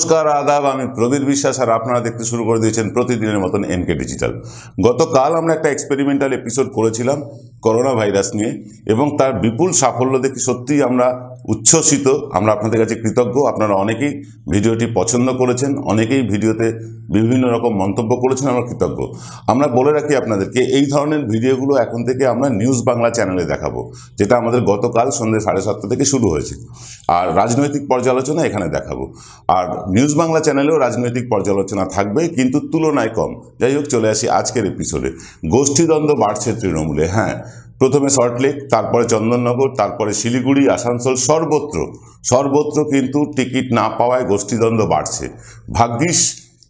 নমস্কার, আদাব, আমি প্রবীর বিশ্বাস আর আপনারা দেখতে শুরু করে দিয়েছেন প্রতিদিনের মতন এনকে ডিজিটাল গতকাল আমরা একটা এক্সপেরিমেন্টাল এপিসোড করেছিলাম, করোনা ভাইরাস নিয়ে, এবং তার বিপুল সাফল্য দেখে সত্যিই আমরা উচ্ছ্বসিত। আমরা আপনাদের কাছে কৃতজ্ঞ। আপনারা অনেকেই ভিডিওটি পছন্দ করেছেন, অনেকেই ভিডিওতে বিভিন্ন রকম মন্তব্য করেছেন, আমরা কৃতজ্ঞ। আমরা বলে রাখি আপনাদেরকে, এই ধরনের ভিডিওগুলো এখন থেকে আমরা নিউজ বাংলা চ্যানেলে দেখাবো, যেটা আমাদের গতকাল সন্ধ্যে সাড়ে সাতটা থেকে শুরু হয়েছে। আর রাজনৈতিক পর্যালোচনা এখানে দেখাবো। আর নিউজ বাংলা চ্যানেলেও রাজনৈতিক পর্যালোচনা থাকবে, কিন্তু তুলনায় কম। যাই হোক, চলে আসি আজকের এপিসোডে গোষ্ঠীদ্বন্দ্ব বাড়ছে তৃণমূলে হ্যাঁ। প্রথমে সল্টলেক তারপরে চন্দননগর, তারপরে শিলিগুড়ি, আসানসোল, সর্বত্র। সর্বত্র কিন্তু টিকিট না পাওয়ায় গোষ্ঠীদ্বন্দ্ব বাড়ছে। ভাগ্যিস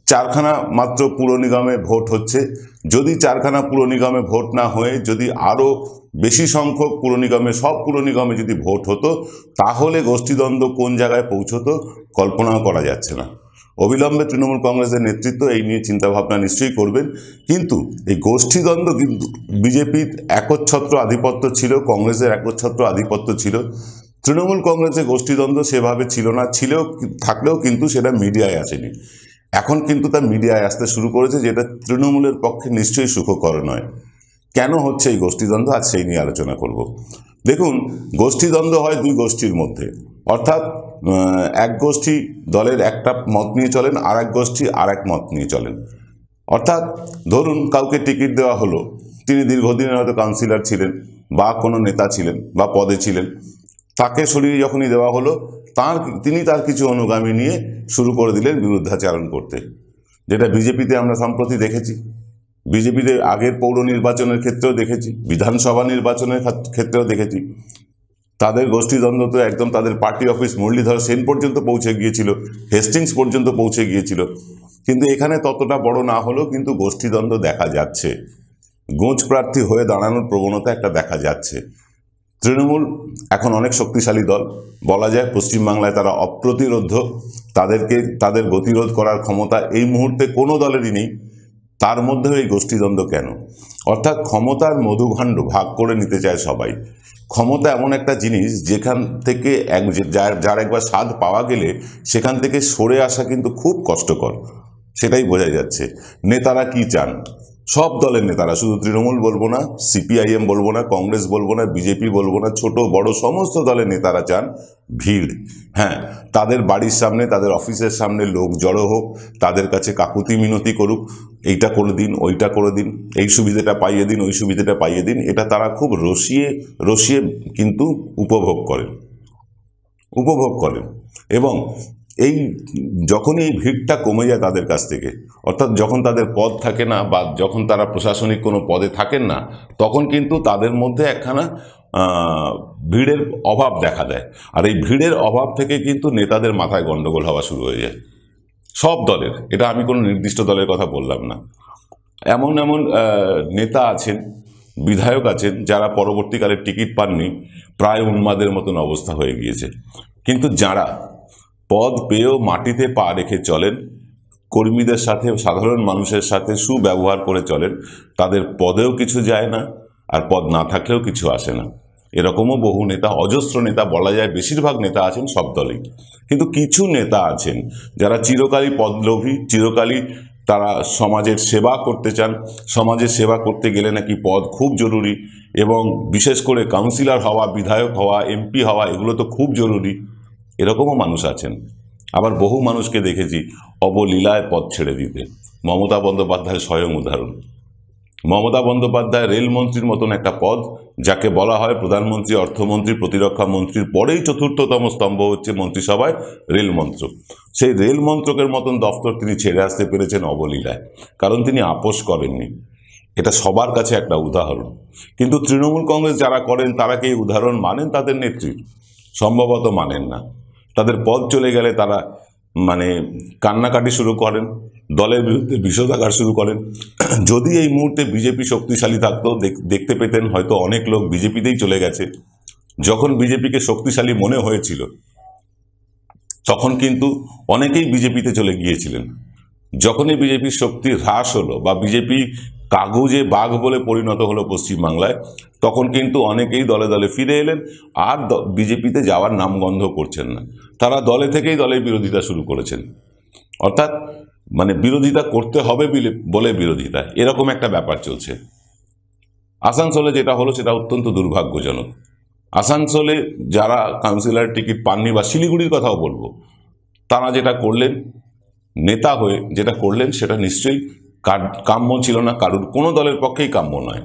চারখানা মাত্র পুর নিগমে ভোট হচ্ছে। যদি চারখানা পুর নিগমে ভোট না হয়ে যদি আরও বেশি সংখ্যক পুর নিগমে, সব পুর নিগমে যদি ভোট হতো, তাহলে গোষ্ঠীদ্বন্দ্ব কোন জায়গায় পৌঁছতো, কল্পনাও করা যাচ্ছে না। অবিলম্বে তৃণমূল কংগ্রেসের নেতৃত্ব এই নিয়ে চিন্তাভাবনা নিশ্চয়ই করবেন। কিন্তু এই গোষ্ঠীদ্বন্দ্ব কিন্তু বিজেপির একচ্ছত্র আধিপত্য ছিল, কংগ্রেসের একচ্ছত্র আধিপত্য ছিল। তৃণমূল কংগ্রেসের গোষ্ঠীদ্বন্দ্ব সেভাবে ছিল না, ছিলেও থাকলেও কিন্তু সেটা মিডিয়ায় আসেনি। এখন কিন্তু তা মিডিয়ায় আসতে শুরু করেছে, যেটা তৃণমূলের পক্ষে নিশ্চয়ই সুখকর নয়। কেন হচ্ছে এই গোষ্ঠীদ্বন্দ্ব? আজ সেই নিয়ে আলোচনা করব। দেখুন, গোষ্ঠীদ্বন্দ্ব হয় দুই গোষ্ঠীর মধ্যে। অর্থাৎ এক গোষ্ঠী দলের একটা মত নিয়ে চলেন, আর এক গোষ্ঠী আর এক মত নিয়ে চলেন। অর্থাৎ ধরুন কাউকে টিকিট দেওয়া হলো, তিনি দীর্ঘদিনের হয়তো কাউন্সিলর ছিলেন, বা কোনো নেতা ছিলেন, বা পদে ছিলেন। তাকে সরিয়ে যখনই দেওয়া হলো, তার তিনি তার কিছু অনুগামী নিয়ে শুরু করে দিলেন বিরুদ্ধাচারণ করতে। যেটা বিজেপিতে আমরা সম্প্রতি দেখেছি। বিজেপিতে আগের পৌর নির্বাচনের ক্ষেত্রেও দেখেছি, বিধানসভা নির্বাচনের ক্ষেত্রেও দেখেছি। তাদের গোষ্ঠীদ্বন্দ্ব তো একদম তাদের পার্টি অফিস মুরলীধর সেন পর্যন্ত পৌঁছে গিয়েছিল, হেস্টিংস পর্যন্ত পৌঁছে গিয়েছিল। কিন্তু এখানে ততটা বড় না হলেও কিন্তু গোষ্ঠীদ্বন্দ্ব দেখা যাচ্ছে। গোঁজ প্রার্থী হয়ে দাঁড়ানোর প্রবণতা একটা দেখা যাচ্ছে। তৃণমূল এখন অনেক শক্তিশালী দল। বলা যায় পশ্চিমবাংলায় তারা অপ্রতিরোধ। তাদেরকে, তাদের গতিরোধ করার ক্ষমতা এই মুহূর্তে কোনো দলেরই নেই। তার মধ্যেও এই গোষ্ঠীদ্বন্দ্ব কেন? অর্থাৎ ক্ষমতার মধুভাণ্ড ভাগ করে নিতে চায় সবাই। ক্ষমতা এমন একটা জিনিস যেখান থেকে এক যার যার একবার স্বাদ পাওয়া গেলে সেখান থেকে সরে আসা কিন্তু খুব কষ্টকর। সেটাই বোঝা যাচ্ছে। নেতারা কি চান? সব দলের নেতারা, শুধু তৃণমূল বলব না, সিপিআইএম বলব না, কংগ্রেস বলব না, বিজেপি বলব না, ছোট, বড় সমস্ত দলের নেতারা চান ভিড়। হ্যাঁ তাদের বাড়ির সামনে, তাদের অফিসের সামনে লোক জড়ো হোক, তাদের কাছে কাকুতি মিনতি করুক, এইটা করে দিন, ওইটা করে দিন, এই সুবিধাটা পাইয়ে দিন, ওই সুবিধাটা পাইয়ে দিন, এটা তারা খুব রসিয়ে রসিয়ে কিন্তু উপভোগ করেন। উপভোগ করেন। এবং এই যখনই এই ভিড়টা কমে যায় তাদের কাছ থেকে, অর্থাৎ যখন তাদের পদ থাকে না বা যখন তারা প্রশাসনিক কোনো পদে থাকেন না, তখন কিন্তু তাদের মধ্যে একখানা ভিড়ের অভাব দেখা দেয়। আর এই ভিড়ের অভাব থেকে কিন্তু নেতাদের মাথায় গণ্ডগোল হওয়া শুরু হয়ে যায়। সব দলের, এটা আমি কোনো নির্দিষ্ট দলের কথা বললাম না। এমন এমন নেতা আছেন, বিধায়ক আছেন, যারা পরবর্তীকালে টিকিট পাননি, প্রায় উন্মাদের মতন অবস্থা হয়ে গিয়েছে। কিন্তু যারা পদ পেয়েও মাটিতে পা রেখে চলেন, কর্মীদের সাথে, সাধারণ মানুষের সাথে সুব্যবহার করে চলেন, তাদের পদেও কিছু যায় না, আর পদ না থাকলেও কিছু আসে না। এরকমও বহু নেতা, অজস্র নেতা বলা যায় বেশিরভাগ নেতা আছেন সব দলেই। কিন্তু কিছু নেতা আছেন যারা চিরকালই পদলোভী, চিরকালই তারা সমাজের সেবা করতে চান, সমাজের সেবা করতে গেলে নাকি পদ খুব জরুরি এবং বিশেষ করে কাউন্সিলর হওয়া, বিধায়ক হওয়া, এমপি হওয়া, এগুলো তো খুব জরুরি। এরকমও মানুষ আছেন। আবার বহু মানুষকে দেখেছি অবলীলায় পথ ছেড়ে দিতে। মমতা বন্দ্যোপাধ্যায় স্বয়ং উদাহরণ। মমতা বন্দ্যোপাধ্যায় রেলমন্ত্রীর মতন একটা পদ, যাকে বলা হয় প্রধানমন্ত্রী, অর্থমন্ত্রী, প্রতিরক্ষা মন্ত্রীর পরেই চতুর্থতম স্তম্ভ হচ্ছে মন্ত্রিসভায় রেল মন্ত্রক সেই রেলমন্ত্রকের মতন দফতর তিনি ছেড়ে আসতে পেরেছেন অবলীলায়, কারণ তিনি আপোষ করেননি। এটা সবার কাছে একটা উদাহরণ। কিন্তু তৃণমূল কংগ্রেস যারা করেন, তারা কি উদাহরণ মানেন তাদের নেত্রী? সম্ভবত মানেন না। তাদের পদ চলে গেলে তারা মানে কান্নাকাটি শুরু করেন, দলের বিরুদ্ধে বিষোদাগার শুরু করেন। যদি এই মুহূর্তে বিজেপি শক্তিশালী থাকতো, দেখ- দেখতে পেতেন হয়তো অনেক লোক বিজেপিতেই চলে গেছে। যখন বিজেপিকে শক্তিশালী মনে হয়েছিল, তখন কিন্তু অনেকেই বিজেপিতে চলে গিয়েছিলেন। যখনই বিজেপির শক্তি হ্রাস হলো বা বিজেপি কাগজে বাঘ বলে পরিণত হলো পশ্চিমবাংলায়। তখন কিন্তু অনেকেই দলে দলে ফিরে এলেন আর বিজেপিতে যাওয়ার নামগন্ধ করছেন না। তারা দলে থেকেই দলের বিরোধিতা শুরু করেছেন। অর্থাৎ মানে বিরোধিতা করতে হবে বিলে- বিরোধিতা। এরকম একটা ব্যাপার চলছে। আসানসোলে যেটা হলো সেটা অত্যন্ত দুর্ভাগ্যজনক। আসানসোলে যারা কাউন্সিলর টিকিট পাননি বা শিলিগুড়ির কথাও বলব, তারা যেটা করলেন, নেতা হয়ে যেটা করলেন সেটা নিশ্চয়ই কাম্য ছিল না, কারুর, কোনো দলের পক্ষেই কাম্য নয়।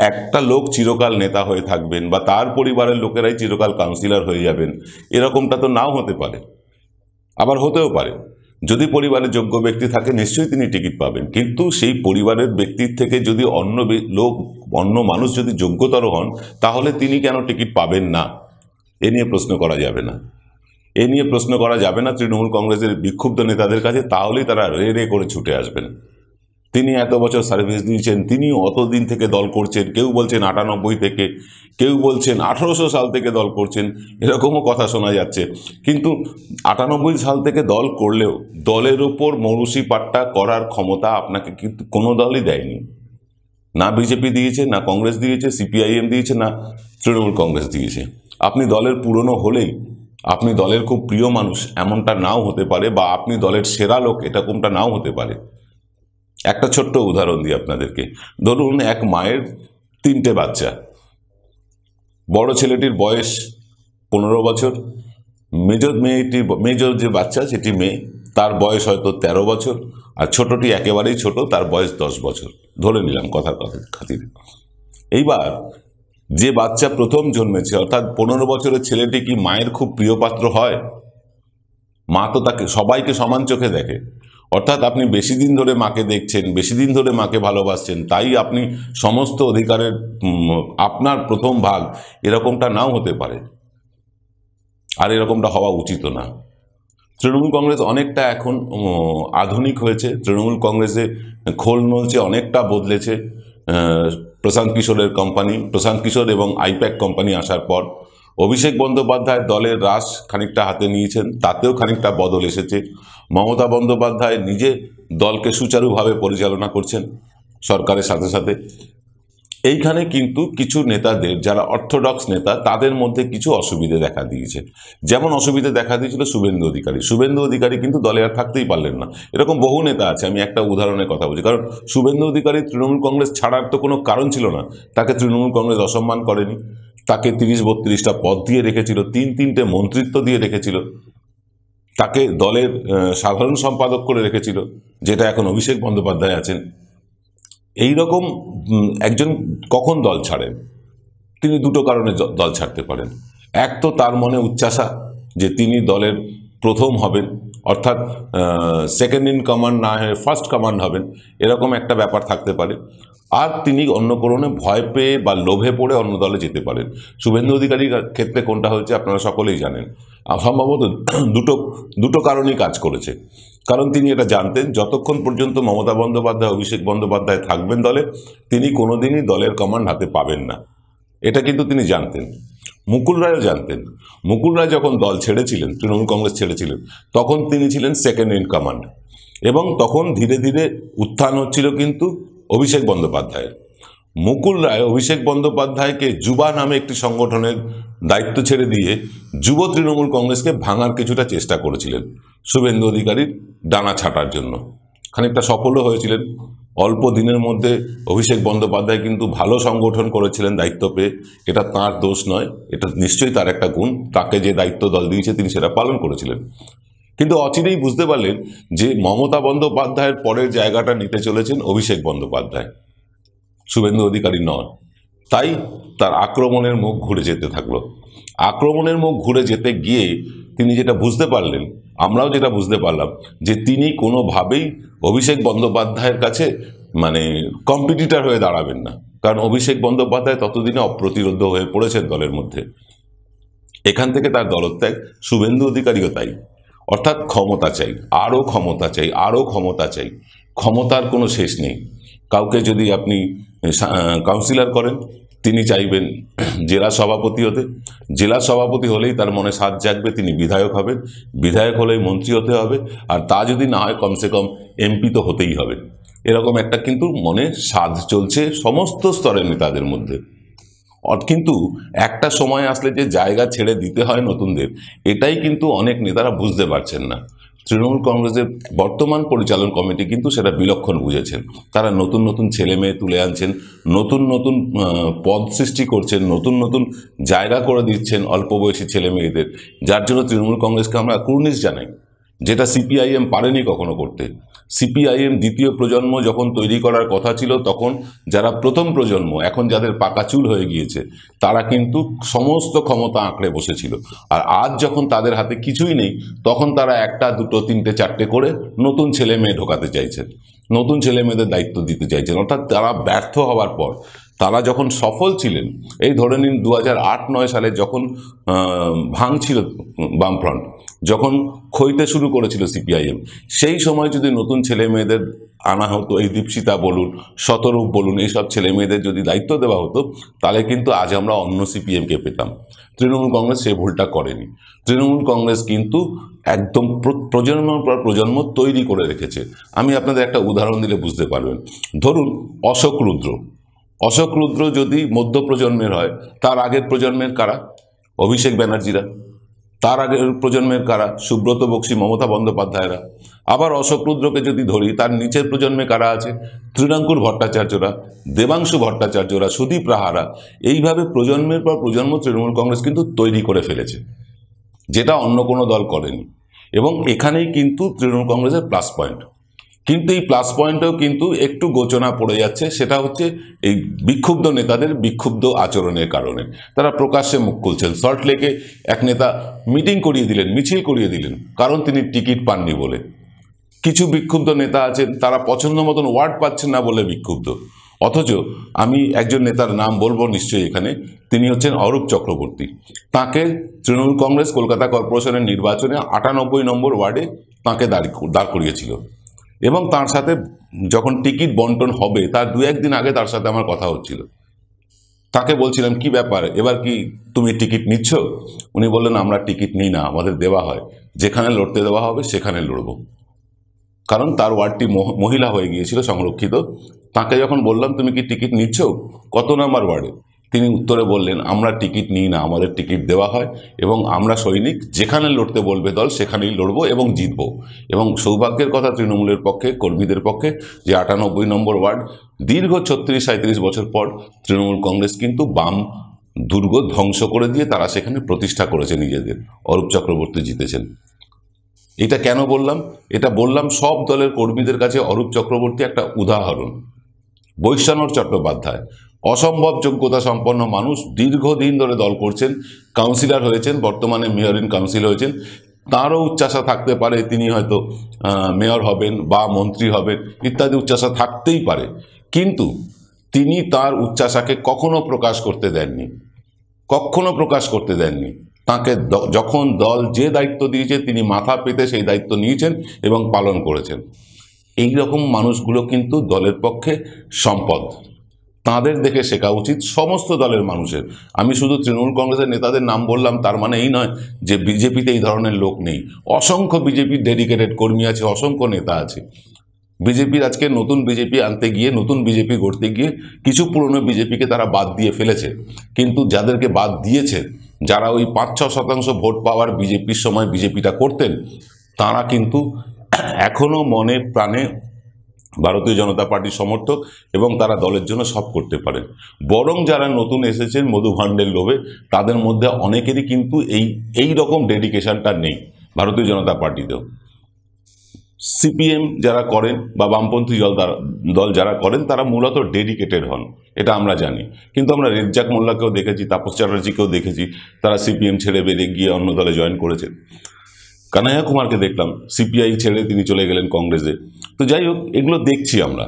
একটা লোক চিরকাল নেতা হয়ে থাকবেন বা তার পরিবারের লোকেরাই চিরকাল কাউন্সিলর হয়ে যাবেন, এরকমটা তো নাও হতে পারে। আবার হতেও পারে। যদি পরিবারের যোগ্য ব্যক্তি থাকে, নিশ্চয়ই তিনি টিকিট পাবেন। কিন্তু সেই পরিবারের ব্যক্তির থেকে যদি অন্য লোক, অন্য মানুষ যদি যোগ্যতর হন, তাহলে তিনি কেন টিকিট পাবেন না? এ নিয়ে প্রশ্ন করা যাবে না। এ নিয়ে প্রশ্ন করা যাবে না, তৃণমূল কংগ্রেসের বিক্ষুব্ধ নেতাদের কাছে, তাহলেই তারা রে রে করে ছুটে আসবেন। তিনি এত বছর সার্ভিস দিয়েছেন তিনি অতদিন থেকে দল করছেন, কেউ বলছেন আটানব্বই থেকে, কেউ বলছেন আঠারোশো সাল থেকে দল করছেন, এরকমও কথা শোনা যাচ্ছে। কিন্তু আটানব্বই সাল থেকে দল করলেও, দলের ওপর মৌরুষি পাট্টা করার ক্ষমতা আপনাকে কিন্তু কোনো দলই দেয়নি। না বিজেপি দিয়েছে, না কংগ্রেস দিয়েছে, সিপিআইএম দিয়েছে, না তৃণমূল কংগ্রেস দিয়েছে। আপনি দলের পুরনো হলেই আপনি দলের খুব প্রিয় মানুষ, এমনটা নাও হতে পারে বা আপনি দলের সেরা লোক এরকমটা নাও হতে পারে। একটা ছোট্ট উদাহরণ দিই আপনাদেরকে। ধরুন এক মায়ের তিনটে বাচ্চা। বড় ছেলেটির বয়স পনেরো বছর, মেজর মেয়েটি, মেজর যে বাচ্চা, সেটি মেয়ে, তার বয়স হয়তো তেরো বছর, আর ছোটটি একেবারেই ছোট, তার বয়স দশ বছর। ধরে নিলাম কথার কথা খাতির। এইবার যে বাচ্চা প্রথম জন্মেছে, অর্থাৎ পনেরো বছরের ছেলেটি কি মায়ের খুব প্রিয় পাত্র হয়? মা তো তাকে, সবাইকে সমান চোখে দেখে। অর্থাৎ আপনি বেশি দিন ধরে মাকে দেখছেন, বেশি দিন ধরে মাকে ভালোবাসছেন, তাই আপনি সমস্ত অধিকারের আপনার প্রথম ভাগ এরকমটা নাও হতে পারে। আর এরকমটা হওয়া উচিত না। তৃণমূল কংগ্রেস অনেকটা এখন আধুনিক হয়েছে। তৃণমূল কংগ্রেসে খোল নলছে অনেকটা বদলেছে। প্রশান্ত কিশোরের কোম্পানি প্রশান্ত কিশোর এবং আইপ্যাক কোম্পানি আসার পর অভিষেক বন্দ্যোপাধ্যায় দলের রাস খানিকটা হাতে নিয়েছেন, তাতেও খানিকটা বদল এসেছে। মমতা বন্দ্যোপাধ্যায় নিজে দলকে সুচারুভাবে পরিচালনা করছেন সরকারের সাথে সাথে। এইখানে কিন্তু কিছু নেতাদের, যারা অর্থোডক্স নেতা, তাদের মধ্যে কিছু অসুবিধে দেখা দিয়েছে। যেমন অসুবিধে দেখা দিয়েছিল শুভেন্দু অধিকারী। শুভেন্দু অধিকারী কিন্তু দলে আর থাকতেই পারলেন না। এরকম বহু নেতা আছে, আমি একটা উদাহরণের কথা বলছি। কারণ শুভেন্দু অধিকারী তৃণমূল কংগ্রেস ছাড়ার তো কোনো কারণ ছিল না। তাকে তৃণমূল কংগ্রেস অসম্মান করেনি। তাকে তিরিশ বত্রিশটা পদ দিয়ে রেখেছিল, তিন তিনটে মন্ত্রিত্ব দিয়ে রেখেছিল। তাকে দলের সাধারণ সম্পাদক করে রেখেছিল, যেটা এখন অভিষেক বন্দ্যোপাধ্যায় আছেন। এই রকম একজন কখন দল ছাড়েন তিনি দুটো কারণে দল ছাড়তে পারেন। এক তো তার মনে উচ্চাসা যে তিনি দলের প্রথম হবেন। অর্থাৎ সেকেন্ড ইন কমান্ড না হয়ে ফার্স্ট কমান্ড হবেন, এরকম একটা ব্যাপার থাকতে পারে। আর তিনি অন্য কারণে ভয় পেয়ে বা লোভে পড়ে অন্য দলে যেতে পারেন। শুভেন্দু অধিকারীর ক্ষেত্রে কোনটা হয়েছে আপনারা সকলেই জানেন। সম্ভবত দুটো দুটো কারণেই কাজ করেছে। কারণ তিনি এটা জানতেন, যতক্ষণ পর্যন্ত মমতা বন্দ্যোপাধ্যায়, অভিষেক বন্দ্যোপাধ্যায় থাকবেন দলে, তিনি কোনোদিনই দলের কমান্ড হাতে পাবেন না। এটা কিন্তু তিনি জানতেন। মুকুল রায়ও জানতেন। মুকুল রায় যখন দল ছেড়েছিলেন, তৃণমূল কংগ্রেস ছেড়েছিলেন তখন তিনি ছিলেন সেকেন্ড ইন কমান্ড এবং তখন ধীরে ধীরে উত্থান হচ্ছিল কিন্তু অভিষেক বন্দ্যোপাধ্যায়ের। মুকুল রায় অভিষেক বন্দ্যোপাধ্যায়কে যুবা নামে একটি সংগঠনের দায়িত্ব ছেড়ে দিয়ে যুব তৃণমূল কংগ্রেসকে ভাঙার কিছুটা চেষ্টা করেছিলেন শুভেন্দু অধিকারীর ডানা ছাটার জন্য। খানিকটা সফলও হয়েছিলেন। অল্প দিনের মধ্যে অভিষেক বন্দ্যোপাধ্যায় কিন্তু ভালো সংগঠন করেছিলেন দায়িত্ব পেয়ে। এটা তার দোষ নয়, এটা নিশ্চয়ই তার একটা গুণ। তাকে যে দায়িত্ব দল দিয়েছে, তিনি সেটা পালন করেছিলেন। কিন্তু অচিরেই বুঝতে পারলেন যে মমতা বন্দ্যোপাধ্যায়ের পরের জায়গাটা নিতে চলেছেন অভিষেক বন্দ্যোপাধ্যায়। শুভেন্দু অধিকারী নন। তাই তার আক্রমণের মুখ ঘুরে যেতে থাকল। আক্রমণের মুখ ঘুরে যেতে গিয়ে তিনি যেটা বুঝতে পারলেন, আমরাও যেটা বুঝতে পারলাম, যে তিনি কোনোভাবেই অভিষেক বন্দ্যোপাধ্যায়ের কাছে মানে কম্পিটিটার হয়ে দাঁড়াবেন না। কারণ অভিষেক বন্দ্যোপাধ্যায় ততদিনে অপ্রতিরোধ হয়ে পড়েছেন দলের মধ্যে। এখান থেকে তার দলত্যাগ শুভেন্দু অধিকারীও তাই। অর্থাৎ ক্ষমতা চাই, আরও ক্ষমতা চাই, আরও ক্ষমতা চাই। ক্ষমতার কোনো শেষ নেই। কাউকে যদি আপনি কাউন্সিলর করেন তিনি চাইবেন জেলা সভাপতি হতে। জেলা সভাপতি হলেই তার মনে সাথ জাগবে, তিনি বিধায়ক হবেন। বিধায়ক হলেই মন্ত্রী হতে হবে, আর তা যদি না হয় কমসে কম এমপি তো হতেই হবে। এরকম একটা কিন্তু মনে সাধ চলছে সমস্ত স্তরের নেতাদের মধ্যে। কিন্তু একটা সময় আসলে যে জায়গা ছেড়ে দিতে হয় নতুনদের, এটাই কিন্তু অনেক নেতারা বুঝতে পারছেন না। তৃণমূল কংগ্রেসের বর্তমান পরিচালন কমিটি কিন্তু সেটা বিলক্ষণ বুঝেছেন। তারা নতুন নতুন ছেলে মেয়ে তুলে আনছেন, নতুন নতুন পদ সৃষ্টি করছেন, নতুন নতুন জায়গা করে দিচ্ছেন অল্প বয়সী ছেলে মেয়েদের। যার জন্য তৃণমূল কংগ্রেসকে আমরা কুর্নিশ জানাই। যেটা সিপিআইএম পারেনি কখনো করতে। সিপিআইএম দ্বিতীয় প্রজন্ম যখন তৈরি করার কথা ছিল তখন যারা প্রথম প্রজন্ম, এখন যাদের পাকা চুল হয়ে গিয়েছে, তারা কিন্তু সমস্ত ক্ষমতা আঁকড়ে বসেছিল। আর আজ যখন তাদের হাতে কিছুই নেই, তখন তারা একটা, দুটো, তিনটে, চারটে করে নতুন ছেলে মেয়ে ঢোকাতে চাইছেন নতুন ছেলে মেয়েদের দায়িত্ব দিতে চাইছেন। অর্থাৎ তারা ব্যর্থ হওয়ার পর তারা যখন সফল ছিলেন, এই ধরে নিন দু হাজার সালে যখন ভাঙছিল বামফ্রন্ট, যখন খইতে শুরু করেছিল সিপিআইএম, সেই সময় যদি নতুন ছেলে মেয়েদের আনা হতো, এই দীপশিতা বলুন, শতরূপ বলুন, এইসব ছেলে মেয়েদের যদি দায়িত্ব দেওয়া হতো, তাহলে কিন্তু আজ আমরা অন্য সিপিএমকে পেতাম। তৃণমূল কংগ্রেস সে ভুলটা করেনি। তৃণমূল কংগ্রেস কিন্তু একদম প্রজন্ম পর প্রজন্ম তৈরি করে রেখেছে। আমি আপনাদের একটা উদাহরণ দিলে বুঝতে পারবেন। ধরুন অশোক রুদ্র। অশোক রুদ্র যদি মধ্য প্রজন্মের হয়, তার আগের প্রজন্মের কারা? অভিষেক ব্যানার্জিরা। তার আগের প্রজন্মের কারা? সুব্রত বক্সী, মমতা বন্দ্যোপাধ্যায়রা। আবার অশোক রুদ্রকে যদি ধরি, তার নিচের প্রজন্মে কারা আছে? তৃণাঙ্কুর ভট্টাচার্যরা, দেবাংশু ভট্টাচার্যরা, সুদীপ রাহারা। এইভাবে প্রজন্মের পর প্রজন্ম তৃণমূল কংগ্রেস কিন্তু তৈরি করে ফেলেছে, যেটা অন্য কোনো দল করেনি। এবং এখানেই কিন্তু তৃণমূল কংগ্রেসের প্লাস পয়েন্ট কিন্তু এই প্লাস পয়েন্টেও কিন্তু একটু গোচনা পড়ে যাচ্ছে, সেটা হচ্ছে এই বিক্ষুব্ধ নেতাদের বিক্ষুব্ধ আচরণের কারণে। তারা প্রকাশ্যে মুখ খুলছেন। সল্টলেকে এক নেতা মিটিং করিয়ে দিলেন, মিছিল করিয়ে দিলেন, কারণ তিনি টিকিট পাননি বলে। কিছু বিক্ষুব্ধ নেতা আছেন, তারা পছন্দ মতন ওয়ার্ড পাচ্ছেন না বলে বিক্ষুব্ধ। অথচ আমি একজন নেতার নাম বলব নিশ্চয়ই এখানে, তিনি হচ্ছেন অরূপ চক্রবর্তী। তাকে তৃণমূল কংগ্রেস কলকাতা কর্পোরেশনের নির্বাচনে আটানব্বই নম্বর ওয়ার্ডে তাকে দাঁড় দাঁড় করিয়েছিল। এবং তার সাথে যখন টিকিট বন্টন হবে, তার দু একদিন আগে তার সাথে আমার কথা হচ্ছিল। তাকে বলছিলাম, কি ব্যাপার? এবার কি তুমি টিকিট নিচ্ছ? উনি বললেন, আমরা টিকিট নিই না, আমাদের দেওয়া হয়। যেখানে লড়তে দেওয়া হবে, সেখানে লড়বো। কারণ তার ওয়ার্ডটি মহ- মহিলা হয়ে গিয়েছিল, সংরক্ষিত। তাকে যখন বললাম, তুমি কি টিকিট নিচ্ছ? কত নাম্বার ওয়ার্ডে? তিনি উত্তরে বললেন, আমরা টিকিট নিই না, আমাদের টিকিট দেওয়া হয় এবং আমরা সৈনিক, যেখানে লড়তে বলবে দল, সেখানেই লড়ব এবং জিতবো। এবং সৌভাগ্যের কথা তৃণমূলের পক্ষে, কর্মীদের পক্ষে, যে আটানব্বই নম্বর ওয়ার্ড, দীর্ঘ ছত্রিশ সাঁত্রিশ বছর পর তৃণমূল কংগ্রেস কিন্তু বাম দুর্গ ধ্বংস করে দিয়ে তারা সেখানে প্রতিষ্ঠা করেছে নিজেদের, অরূপ চক্রবর্তী জিতেছেন। এটা কেন বললাম? এটা বললাম সব দলের কর্মীদের কাছে অরূপ চক্রবর্তী একটা উদাহরণ। বৈশ্বানর চট্টোপাধ্যায় অসম্ভব যোগ্যতা সম্পন্ন মানুষ দীর্ঘদিন ধরে দল করছেন কাউন্সিলর হয়েছেন, বর্তমানে মেয়র ইন কাউন্সিল হয়েছেন। তারও উচ্চাসা থাকতে পারে, তিনি হয়তো মেয়র হবেন বা মন্ত্রী হবেন, ইত্যাদি উচ্চাসা থাকতেই পারে। কিন্তু তিনি তার উচ্চাসাকে কখনো প্রকাশ করতে দেননি, কখনো প্রকাশ করতে দেননি। তাকে যখন দল যে দায়িত্ব দিয়েছে, তিনি মাথা পেতে সেই দায়িত্ব নিয়েছেন এবং পালন করেছেন। এই রকম মানুষগুলো কিন্তু দলের পক্ষে সম্পদ। তাদের দেখে শেখা উচিত সমস্ত দলের মানুষের। আমি শুধু তৃণমূল কংগ্রেসের নেতাদের নাম বললাম, তার মানে এই নয় যে বিজেপিতে এই ধরনের লোক নেই। অসংখ্য বিজেপির ডেডিকেটেড কর্মী আছে, অসংখ্য নেতা আছে। বিজেপির আজকে নতুন বিজেপি আনতে গিয়ে, নতুন বিজেপি গড়তে গিয়ে কিছু পুরনো বিজেপিকে তারা বাদ দিয়ে ফেলেছে। কিন্তু যাদেরকে বাদ দিয়েছে, যারা ওই পাঁচ ছ শতাংশ ভোট পাওয়ার বিজেপির সময় বিজেপিটা করতেন, তারা কিন্তু এখনও মনে প্রাণে ভারতীয় জনতা পার্টির সমর্থক এবং তারা দলের জন্য সব করতে পারেন। বরং যারা নতুন এসেছেন মধু ভাণ্ডের লোভে, তাদের মধ্যে অনেকেরই কিন্তু এই এই রকম ডেডিকেশনটা নেই ভারতীয় জনতা পার্টিতেও। সিপিএম যারা করেন বা বামপন্থী দল দল যারা করেন, তারা মূলত ডেডিকেটেড হন, এটা আমরা জানি। কিন্তু আমরা রেজ্জাক মোল্লাকেও দেখেছি, তাপস চ্যাটার্জিকেও দেখেছি, তারা সিপিএম ছেড়ে বেরিয়ে গিয়ে অন্য দলে জয়েন করেছেন কানাইয়া কুমারকে দেখলাম, সিপিআই ছেড়ে তিনি চলে গেলেন কংগ্রেসে। তো যাই হোক, এগুলো দেখছি আমরা।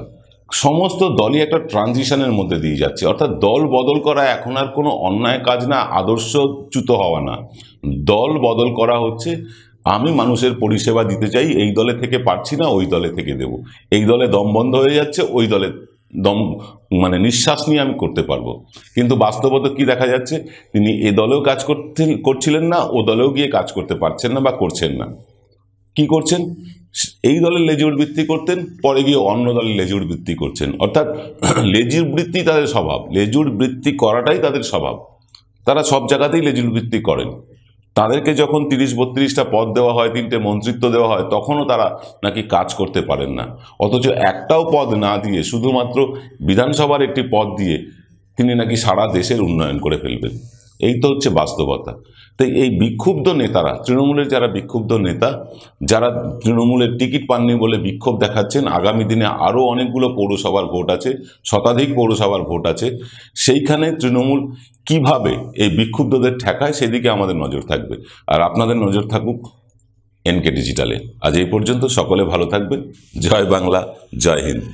সমস্ত দলই একটা ট্রানজিশনের মধ্যে দিয়ে যাচ্ছে। অর্থাৎ দল বদল করা এখন আর কোনো অন্যায় কাজ না, আদর্শচ্যুত হওয়া না। দল বদল করা হচ্ছে, আমি মানুষের পরিষেবা দিতে চাই, এই দলে থেকে পারছি না, ওই দলে থেকে দেব। এই দলে দম বন্ধ হয়ে যাচ্ছে, ওই দলে দম মানে নিঃশ্বাস নিয়ে আমি করতে পারব। কিন্তু বাস্তবত কি দেখা যাচ্ছে? তিনি এ দলেও কাজ করতে, করছিলেন না, ও দলেও গিয়ে কাজ করতে পারছেন না বা করছেন না। কি করছেন? এই দলের লেজুর বৃত্তি করতেন, পরে গিয়ে অন্য দলের লেজুর বৃত্তি করছেন। অর্থাৎ লেজুর বৃত্তি তাদের স্বভাব। লেজুর বৃত্তি করাটাই তাদের স্বভাব। তারা সব জায়গাতেই লেজুর বৃত্তি করেন। তাদেরকে যখন তিরিশ বত্রিশটা পদ দেওয়া হয়, তিনটে মন্ত্রিত্ব দেওয়া হয়, তখনও তারা নাকি কাজ করতে পারেন না। অথচ একটাও পদ না দিয়ে, শুধুমাত্র বিধানসভার একটি পদ দিয়ে তিনি নাকি সারা দেশের উন্নয়ন করে ফেলবেন। এই তো হচ্ছে বাস্তবতা। তাই এই বিক্ষুব্ধ নেতারা, তৃণমূলের যারা বিক্ষুব্ধ নেতা, যারা তৃণমূলের টিকিট পাননি বলে বিক্ষোভ দেখাচ্ছেন, আগামী দিনে আরও অনেকগুলো পৌরসভার ভোট আছে, শতাধিক পৌরসভার ভোট আছে, সেইখানে তৃণমূল কীভাবে এই বিক্ষুব্ধদের ঠেকায় সেদিকে আমাদের নজর থাকবে। আর আপনাদের নজর থাকুক এনকে ডিজিটালে। আজ এই পর্যন্ত সকলে ভালো থাকবেন। জয় বাংলা, জয় হিন্দ।